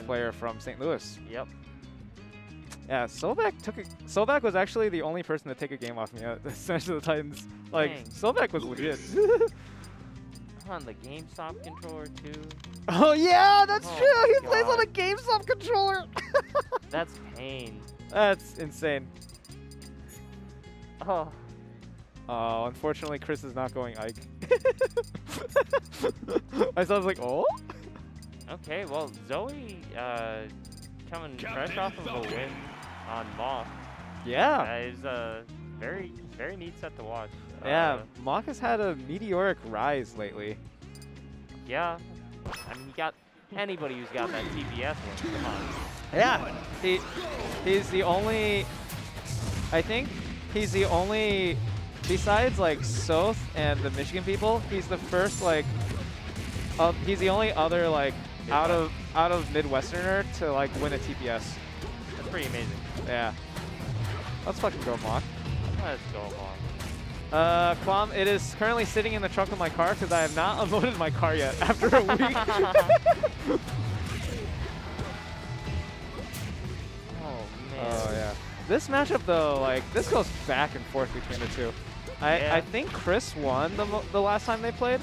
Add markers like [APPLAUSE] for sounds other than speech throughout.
Solback player from St. Louis. Yep. Yeah, Solback took a, Solback was actually the only person to take a game off me at [LAUGHS] Smash of the Titans. Like Dang. Solback was legit. [LAUGHS] On the GameStop controller too. oh yeah, that's Oh true. He my plays on a God. GameStop controller. [LAUGHS] That's pain. that's insane. Oh. Oh, unfortunately, Chris is not going Ike. I was like, oh. Okay, well, Zoe uh, coming fresh off of a win on Moth. Yeah. That is a very, very neat set to watch. Yeah, Uh, Mock has had a meteoric rise lately. yeah. I mean, you got anybody who's got that TPS win. Come on. Yeah, he he's the only. I think he's the only. Besides like Soth and the Michigan people, he's the first like. Uh, he's the only other like out of out of Midwesterner to like win a TPS. That's pretty amazing. Yeah. Let's fucking go, Mock. Let's go, Moth. Uh, Quam, it is currently sitting in the trunk of my car because I have not [LAUGHS] unloaded my car yet [LAUGHS] after a week. [LAUGHS] Oh, man. Oh yeah. This matchup though, like this goes back and forth between the two. I Yeah. I think Chris won the the last time they played.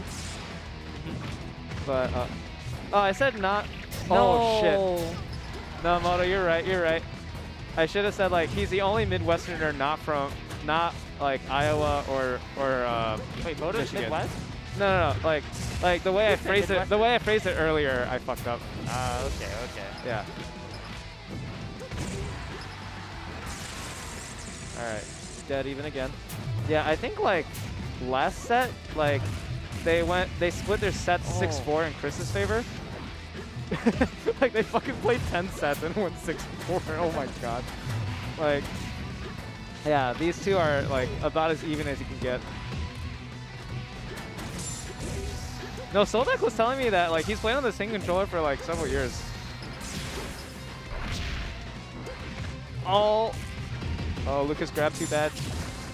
But uh, oh, I said not. Oh shit. No, Moto, you're right. You're right. I should have said like he's the only Midwesterner not from not like Iowa or or uh, Wait, Moto's Michigan. Midwest? no no no like like the way I phrased it the way I phrased it earlier I fucked up. Uh, okay, okay. Yeah. All right, dead even again. Yeah, I think like last set, like they went, they split their sets Oh. six four in Chris's favor. [LAUGHS] like they fucking played ten sets and won six four. [LAUGHS] Oh my god. Like, yeah, these two are like about as even as you can get. No, Soldak was telling me that like he's playing on the same controller for like several years. Oh. Oh, Lucas grabbed too bad.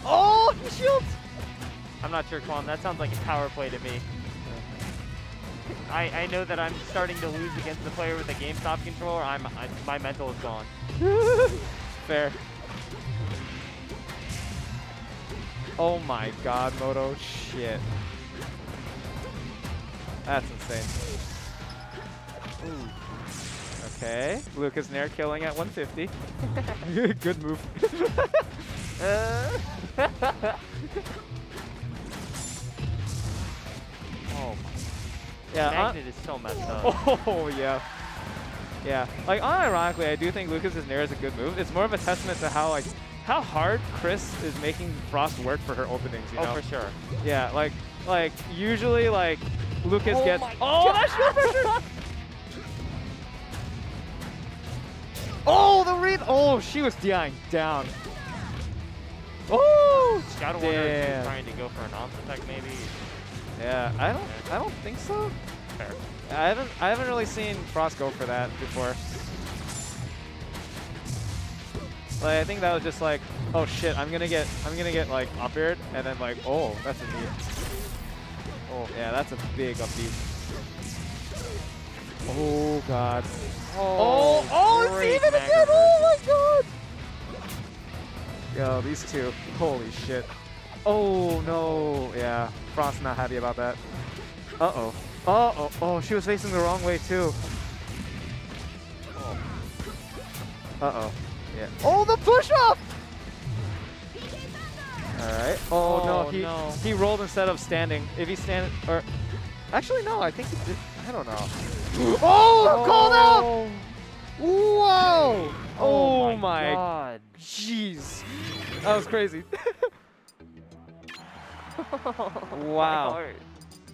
Oh, he shields. I'm not sure, Quan. That sounds like a power play to me. I, I know that I'm starting to lose against the player with the GameStop controller. I'm I, my mental is gone. [LAUGHS] Fair. Oh my god, Moto. Shit. That's insane. Ooh. Okay. Lucas Nair killing at 150. [LAUGHS] Good move. [LAUGHS] Uh, oh my. Yeah. uh, is so messed up. [LAUGHS] Oh yeah. Yeah. Like unironically, I do think Lucas's Nair is a good move. It's more of a testament to how like how hard Chris is making Frost work for her openings. You Oh, know? for sure. Yeah. Like like usually like Lucas Oh gets oh God. that shield pressure. [LAUGHS] oh the read. Oh she was dying down. Oh Gotta wonder if damn. he's trying to go for an on attack maybe. Yeah. I don't I don't think so. Fair. I haven't I haven't really seen Frost go for that before. Like I think that was just like, oh shit, I'm gonna get I'm gonna get like up aired and then like, oh, that's a knee. Oh yeah, that's a big up B. Oh god. Oh, oh, oh it's even again! Oh my god! Yo, these two, holy shit. Oh no, yeah, Frost's not happy about that. Uh-oh. Uh-oh, oh, she was facing the wrong way too. Uh-oh, yeah. Oh, the push-off! Alright. Oh, Oh, no, he, no. he rolled instead of standing. If he stand, or, actually no, I think he did, I don't know. [GASPS] Oh, called out! Oh. Whoa! Oh, oh my god. Jeez. That was crazy. [LAUGHS] My [LAUGHS] Wow.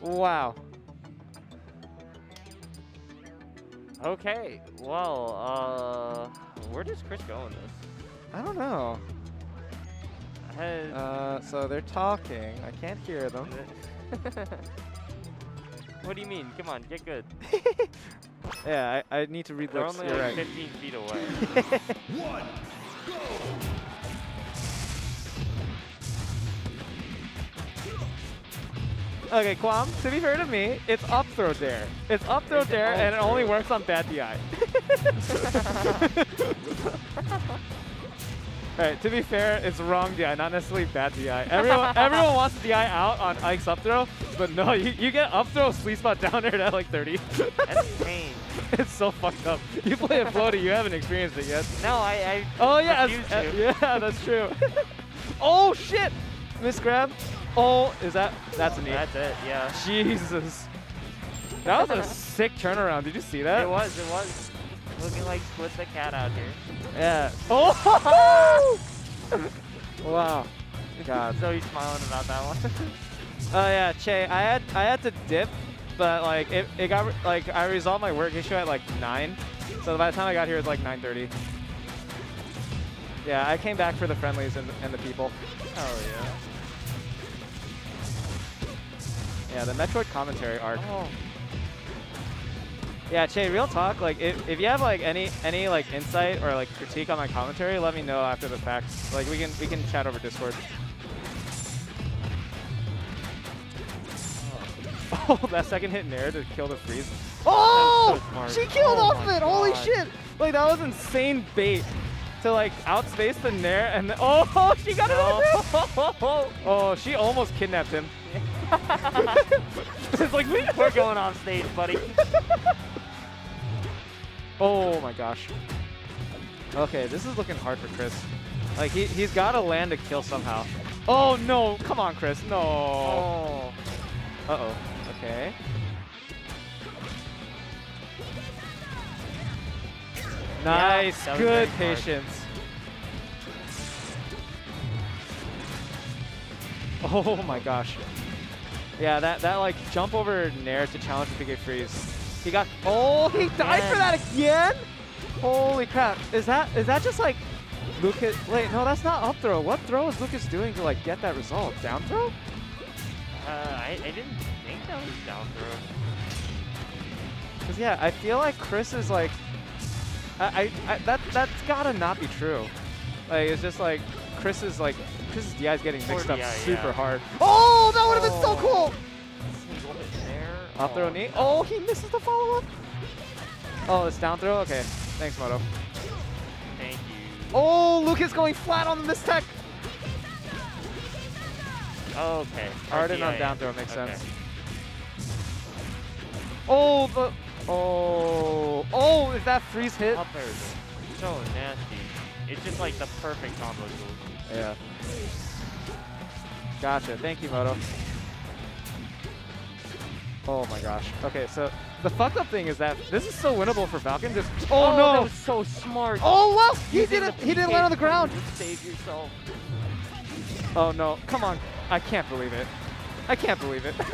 wow. Okay, well, uh, where does Chris go in this? I don't know. Has- Uh, so they're talking. I can't hear them. [LAUGHS] what do you mean? Come on, get good. [LAUGHS] Yeah, I, I need to read They're lips. only You're like right. 15 feet away. One, go! Okay, Quam, to be fair to me, it's up throw dare. It's up throw It's dare, and it only works on bad DI. Alright, [LAUGHS] to be fair, it's wrong DI, not necessarily bad DI. Everyone, [LAUGHS] everyone wants DI out on Ike's up throw, but no, you, you get up throw sweet spot down there at like 30. That's insane. [LAUGHS] it's so fucked up. You play a floaty, you haven't experienced it yet. No, I. I Oh yeah, uh, yeah, that's true. oh shit, miss grab. Oh, is that? That's a knee. That's it. Yeah. Jesus. That was a sick turnaround. Did you see that? It was. It was. Looking like split the cat out here. Yeah. Oh! [LAUGHS] wow. God. So he's smiling about that one. [LAUGHS] Oh yeah, Che. I had I had to dip, but like it, it got like I resolved my work issue at like nine, so by the time I got here it was like 9:30. Yeah, I came back for the friendlies and, and the people. oh yeah. Yeah, the Metroid commentary arc. Oh. Yeah, Che, real talk, like if, if you have like any any like insight or like critique on my commentary, let me know after the fact. Like we can we can chat over Discord. Oh, [LAUGHS] that second hit nair to kill the freeze. Oh! so she killed Oh off it! Holy shit! Like that was insane bait to like outspace the nair and then [LAUGHS] oh she got it No. [LAUGHS] Oh, she almost kidnapped him. [LAUGHS] it's like we We're going off stage, buddy. Oh my gosh. Okay, this is looking hard for Chris. Like he he's got to land a kill somehow. Oh no! Come on, Chris. No. Oh. Uh oh. Okay. Nice. was Good patience. Oh my gosh. Yeah, that that like jump over Nair to challenge the big freeze. He got. Oh, he died for that again. Holy crap! Is that is that just like Lucas? Wait, no, that's not up throw. What throw is Lucas doing to like get that result? Down throw? Uh, I, I didn't think that was down throw. Cause yeah, I feel like Chris is like, I, I, I that that's gotta not be true. Like it's just like Chris is like Chris's DI is getting mixed up DI, super yeah. hard. Oh, that would have been so Oh. cool. Single hit there. Up throw Oh, knee. Oh, he misses the follow up. Oh, it's down throw. Okay, thanks, Moto. Thank you. Oh, Lucas going flat on the mistech. Okay. Arden on down throw makes Okay. sense. Oh, the. Oh, oh, is that freeze hit? Up air is so nasty. It's just like the perfect combo tool. Yeah. Gotcha. Thank you, Moto. Oh my gosh. Okay, so the fucked up thing is that this is so winnable for Falcon. Just oh, oh that no. was so smart. Oh well, he didn't. He didn't land on the ground. Save yourself. Oh no! Come on! I can't believe it. I can't believe it. [LAUGHS]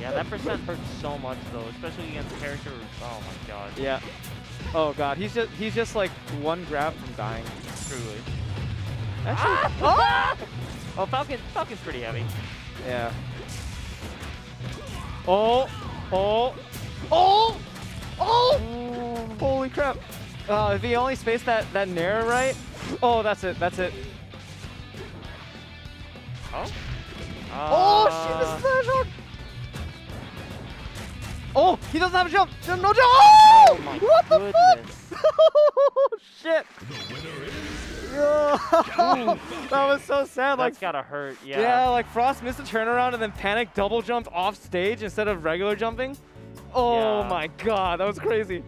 Yeah, that percent hurts so much though, especially against characters. Oh my god. yeah. Oh god, he's just he's just like one grab from dying. Truly. Actually, Ah! Oh, Falcon. Falcon's pretty heavy. yeah. Oh, oh, oh, oh! Holy crap! Uh, if he only spaced that that nair right, oh, that's it. That's it. Oh. Oh, Uh, shit, this is not a jump. Oh, he doesn't have a jump. No no jump. Oh, Oh my what the goodness. fuck? [LAUGHS] oh, shit. Yo, [LAUGHS] that was so sad. Like, That's gotta hurt. Yeah. yeah. like Frost missed a turnaround and then panic double jumped off stage instead of regular jumping. Oh Yeah. my god, that was crazy.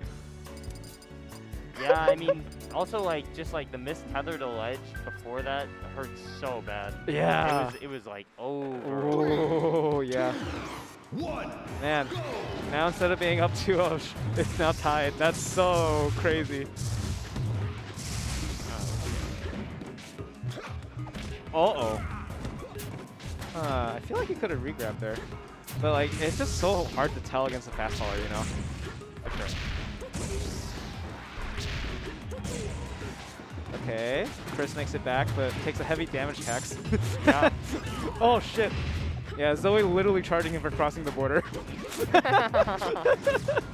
Yeah, I [LAUGHS] mean, also like just like the missed tether to ledge before that hurt so bad. Yeah. It was it was like over. Oh yeah. One. Man, now instead of being up 2-0, [LAUGHS] it's now tied. That's so crazy. Uh-oh. Uh, I feel like he could have regrabbed there. But like, it's just so hard to tell against a fast faller, you know? Okay. Okay, Chris makes it back, but takes a heavy damage tax. [LAUGHS] Yeah. [LAUGHS] oh shit. Yeah, Zoe literally charging him for crossing the border. [LAUGHS]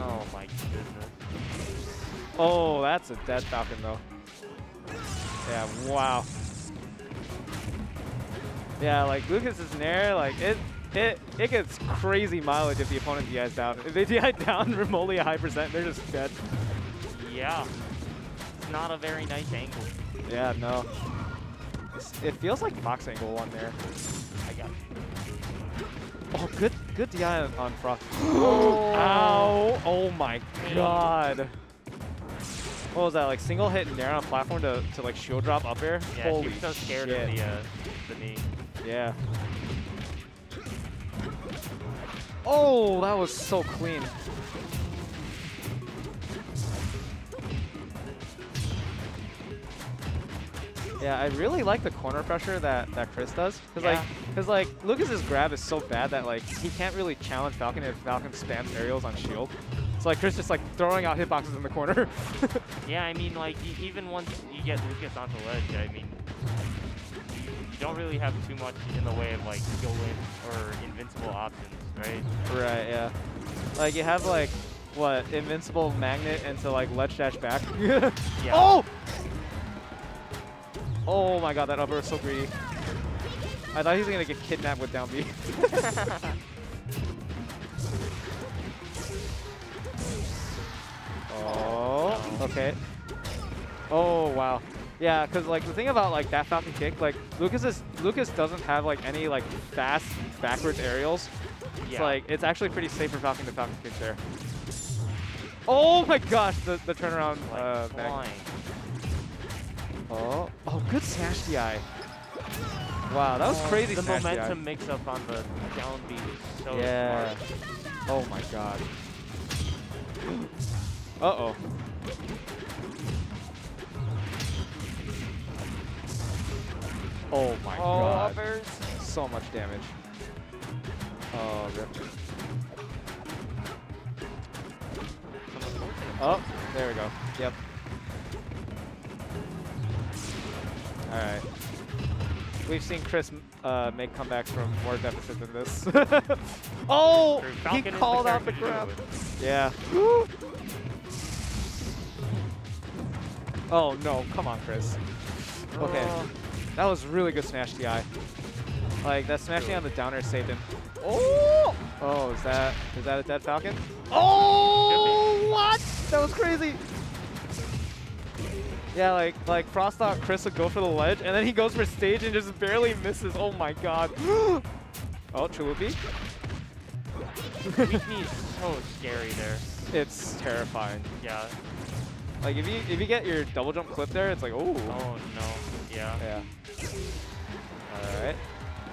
Oh my goodness. oh, that's a dead Falcon though. Yeah, wow. Yeah, like lucas Lucas's Nair, like it it it gets crazy mileage if the opponent DI's down. If they DI down [LAUGHS] remotely a high percent, they're just dead. Yeah. It's not a very nice angle. Yeah, no. It's, it feels like Fox angle one there. I got you. Oh, good good DI on, on Frost. Oh. [GASPS] Ow! Oh my god. What was that, like single hit Nair on platform to, to like shield drop up air? Yeah, Holy she was so scared shit. of the, uh, the knee. Yeah. Oh, that was so clean. Yeah, I really like the corner pressure that, that Chris does. Cause like, Yeah. cause like Lucas's grab is so bad that like he can't really challenge Falcon if Falcon spams aerials on shield. So like Chris just like throwing out hitboxes in the corner. [LAUGHS] Yeah, I mean, like, even once you get Lucas onto ledge, I mean, you, don't really have too much in the way of, like, skill win or invincible options, right? right, yeah. Like you have like what invincible magnet into like ledge dash back. [LAUGHS] Yeah. Oh! Oh my god, that upper was so greedy. I thought he was gonna get kidnapped with down B. [LAUGHS] okay. Oh wow. Yeah, because like the thing about like that Falcon kick, like Lucas is Lucas doesn't have like any like fast backwards aerials. It's Yeah. like it's actually pretty safe for Falcon to Falcon kick there. Oh my gosh, the, the turnaround like, uh, flying. Oh, oh, good smash DI. Wow, that was Oh, crazy The smash DI. momentum mix up on the down B is so Yeah. smart. Oh my god. [GASPS] Uh-oh. Oh my Oh, god. uppers. So much damage. Oh, rip. Oh, there we go. Yep. Alright. We've seen Chris uh, make comebacks from more deficit than this. [LAUGHS] oh! He called out the grab. Yeah. [GASPS] [LAUGHS] oh no, come on, Chris. Okay. Oh. That was really good smash DI. Like that smash DI on the downer saved him. Oh! Oh, is that is that a dead falcon? Oh! What? That was crazy. Yeah, like like Frost thought Chris would go for the ledge, and then he goes for stage and just barely misses. Oh my god. [GASPS] oh, Chalupi. [LAUGHS] Weak is so scary there. It's terrifying. Yeah. Like if you if you get your double jump clip there, it's like oh. Oh no. Yeah. Yeah. All right.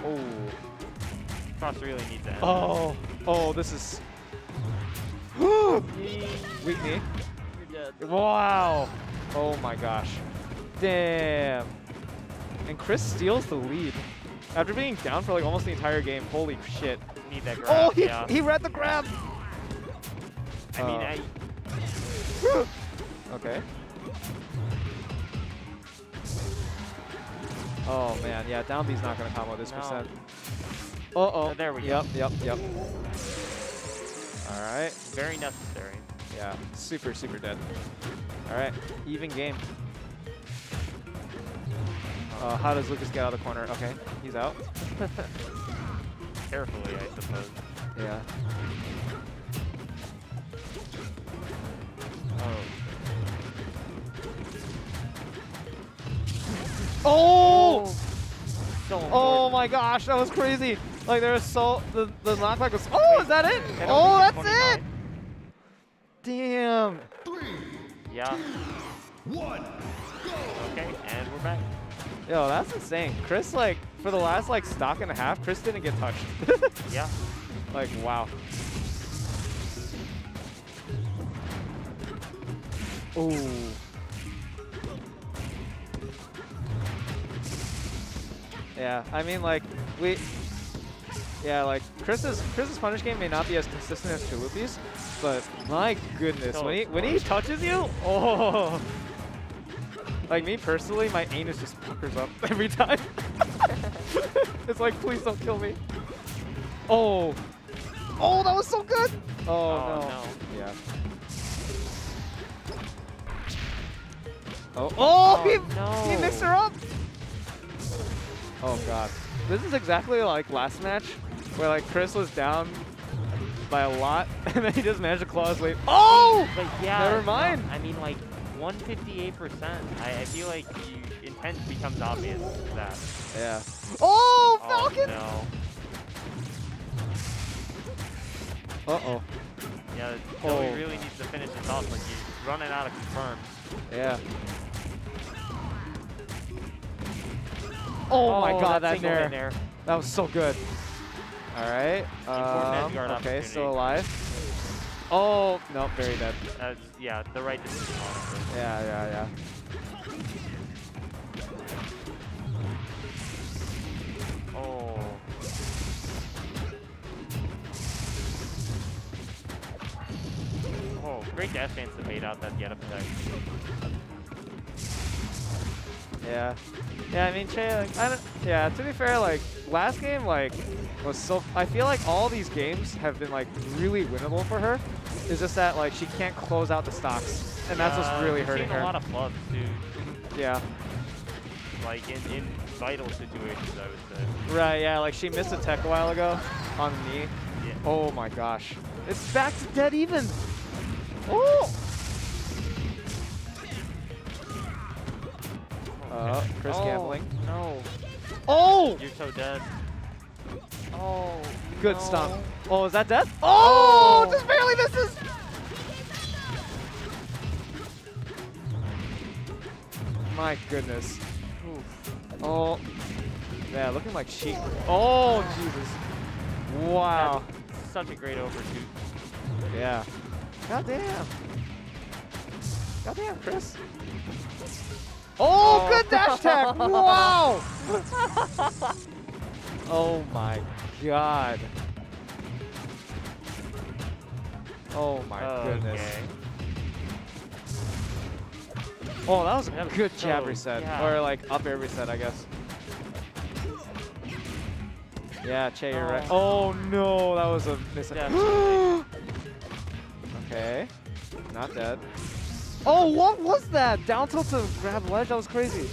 Oh. Frost really needs end. Oh. Oh, this is. [GASPS] Weak knee. You're dead. Wow. Oh my gosh. Damn. And Chris steals the lead. After being down for like almost the entire game. Holy shit. Need that grab. Oh, he, yeah. he read the grab. I mean, uh, I, [GASPS] [LAUGHS] Okay. Oh man, yeah, down B's not gonna combo this No. percent. Uh oh. Oh, there we go. Yep, yep, yep. All right. very necessary. Yeah, super, super dead. All right, even game. Uh, how does Lucas get out of the corner? Okay, he's out. [LAUGHS] Carefully, I suppose. Yeah. Oh! oh! So Oh my gosh, that was crazy. Like there was so the the knockback was. Oh, is that it? Oh, that's 29. it. Damn. Three. Yeah. One. Go. Okay, and we're back. Yo, that's insane. Chris, like for the last like stock and a half, Chris didn't get touched. [LAUGHS] Yeah. like wow. Ooh. Yeah, I mean like we Yeah, like Chris's Chris's punish game may not be as consistent as Chalupi's, but my goodness, when he oh, when he touches you, oh like me personally, my anus just puckers up [LAUGHS] every time. [LAUGHS] it's like please don't kill me. Oh. Oh, that was so good. Oh, Oh, no. no. Yeah. Oh, oh, Oh, he, no. he mixed her up. Oh god. this is exactly like last match, where like Chris was down by a lot, [LAUGHS] and then he just managed to claw his way. Oh! But yeah, Never no, mind. I mean, like 158%. I, I feel like you, intent becomes obvious with that. Yeah. Oh, Oh Falcon! no. Uh-oh. Yeah, Joey Oh. really needs to finish this off. Like he's running out of confirms. Yeah. Oh, my god, that single hit nair. That was so good. All right. Um, okay, still alive. Oh, no, very dead. Uh, yeah, the right decision. Yeah, yeah, yeah. Oh. Oh, great dash dance to bait out that get up attack. Yeah. Yeah, I mean, Che, like, I don't, yeah, to be fair, like, last game, like, was so, I feel like all these games have been, like, really winnable for her. It's just that, like, she can't close out the stocks. And that's what's Uh, really we've hurting her. a lot of flubs, too. yeah. Like, in, in vital situations, I would say. Right, yeah, like, she missed a tech a while ago on the knee. Yeah. Oh my gosh. It's back to dead even. Oh! Uh, Chris oh, gambling. No. Oh! You're so dead. Oh. Good no. stomp. Oh, is that death? Oh! Oh. Just barely misses! My goodness. Oh. Yeah, looking like she. Oh, Jesus. Wow. That's such a great overshoot. Yeah. God damn. God damn, Chris. Oh, Oh. good dash tag. [LAUGHS] wow. oh my god. Oh my goodness. Oh, that was a That was good jab so- reset. yeah. Or like up air reset, I guess. Yeah, Che, you're right. Oh. Oh no, that was a miss. Definitely. [GASPS] okay. Not dead. Oh, what was that? Down tilt to grab ledge? That was crazy.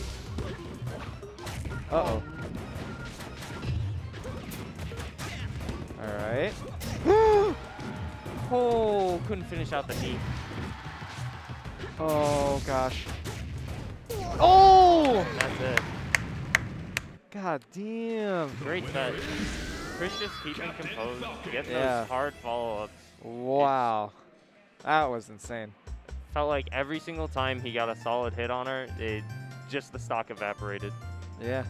Uh-oh. All right. [GASPS] Oh, couldn't finish out the knee. Oh, gosh. Oh! That's it. God damn. Great set. Chris just keeping composed, get Yeah. those hard follow-ups. Wow. That was insane. Felt like every single time he got a solid hit on her, it just the stock evaporated. Yeah.